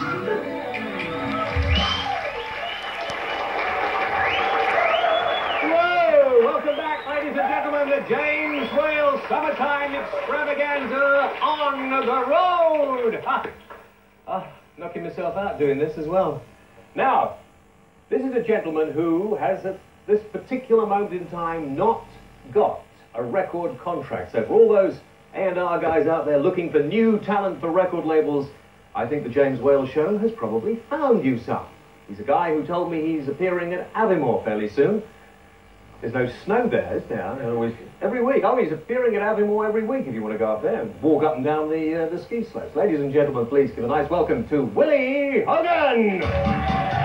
Whoa! Welcome back, ladies and gentlemen, to James Whale Summertime Extravaganza on the road. Ah, ah, knocking myself out doing this as well. Now, this is a gentleman who has at this particular moment in time not got a record contract. So for all those A&R guys out there looking for new talent for record labels, I think the James Whale Show has probably found you some. He's a guy who told me he's appearing at Aviemore fairly soon. There's no snow there, is there? Always, every week. Oh, he's appearing at Aviemore every week if you want to go up there and walk up and down the, uh, the ski slopes. Ladies and gentlemen, please give a nice welcome to Willie Logan!